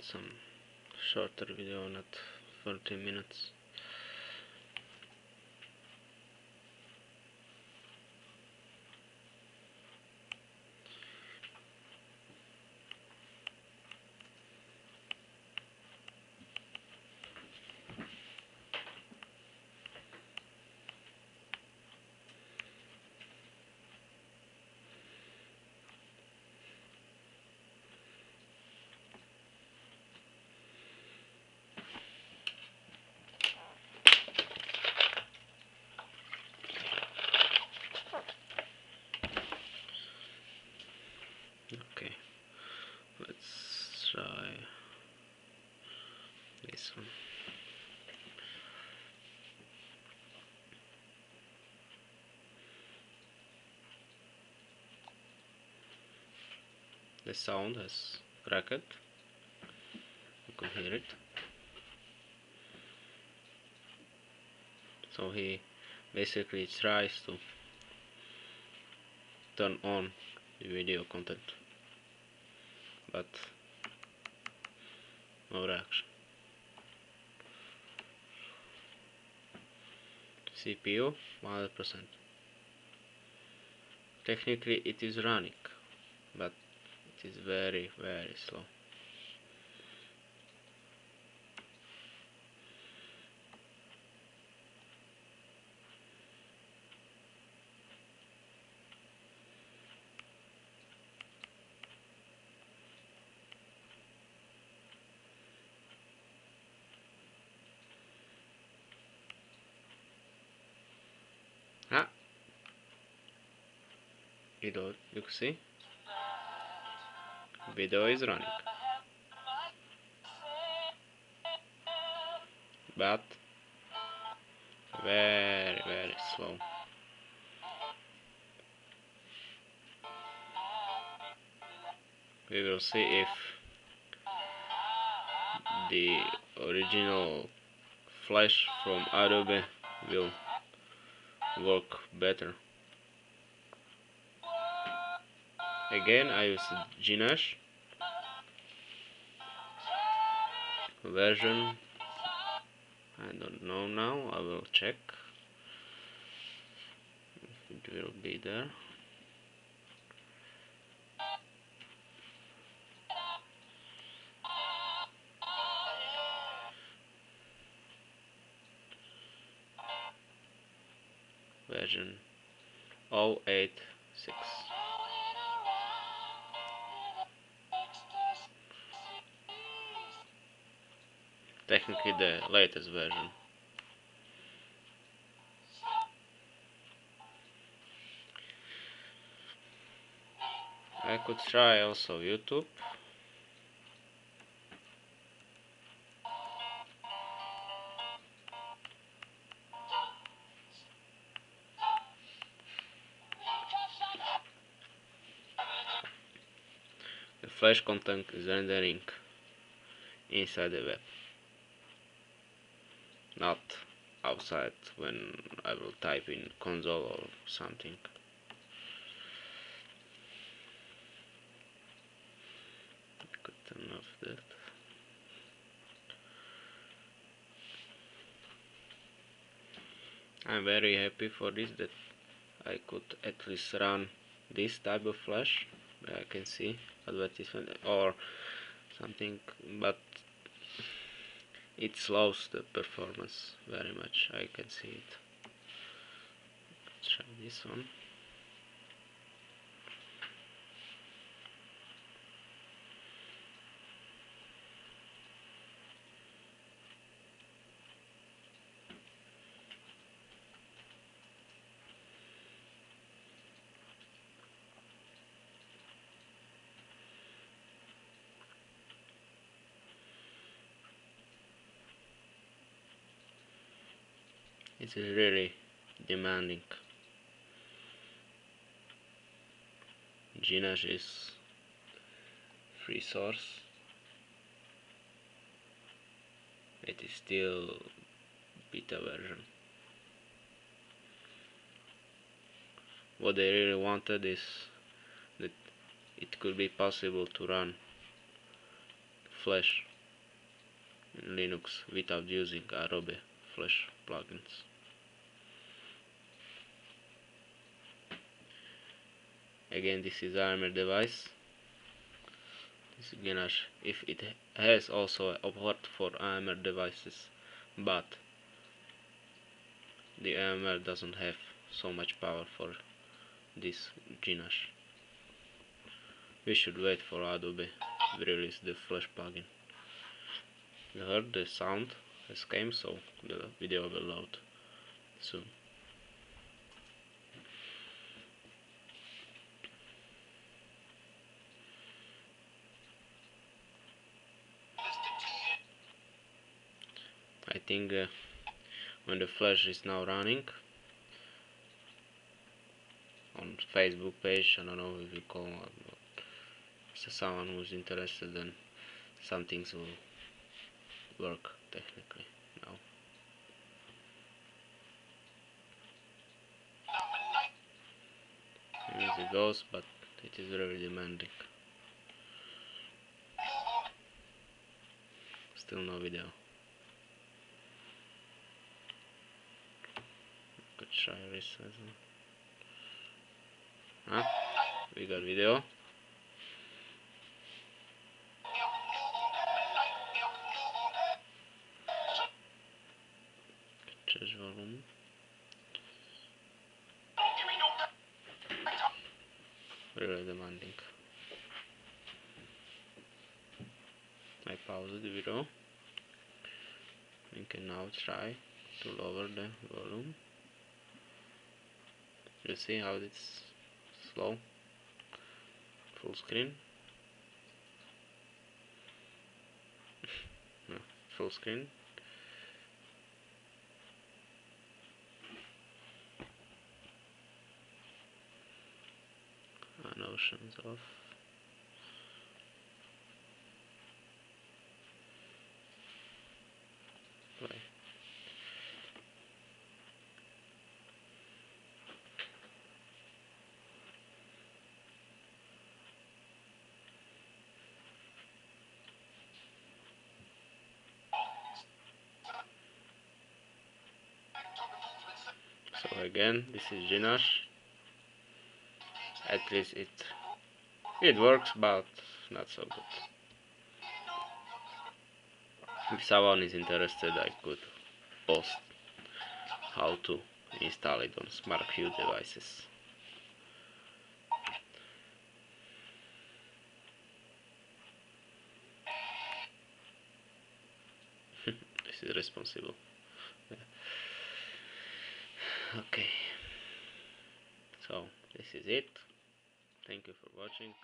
some shorter video not 30 minutes okay let's try this one the sound has cracked you can hear it. So he basically tries to turn on the video content but no reaction. CPU 100% technically it is running but it is very very slow Ah. Video, you can see. Video is running. But very very slow. We will see if the original flash from Adobe will work better. Again I use Gnash version. I don't know now. I will check. It will be there. Version 086 technically the latest version. I could try also YouTube. The flash content is rendering inside the web not outside when I will type in console or something. Turn off that. I'm very happy for this that I could at least run this type of flash I can see advertisement or something but it slows the performance very much I can see it. Let's try this one it's really demanding. Gnash is free source it is still beta version. What they really wanted is that it could be possible to run flash in Linux without using Adobe Flash plugins. Again this is armor device. This Gnash if it has also a port for armor devices but the armor doesn't have so much power for this Gnash. We should wait for Adobe to release the Flash plugin. You heard the sound has came so the video will load soon. I think uh, when the flash is now running on Facebook page I don't know if you call it so someone who's interested then some things will work technically now. As it goes but it is very demanding. Still no video could try well huh? we got video. Cześć volume. Really demanding I pause the video. We can now try to lower the volume you see how it's slow. Full screen. No, full screen. And oceans off so again this is Gnash at least it it works but not so good. If someone is interested I could post how to install it on SmartQ devices. This is responsible okay. So this is it. Thank you for watching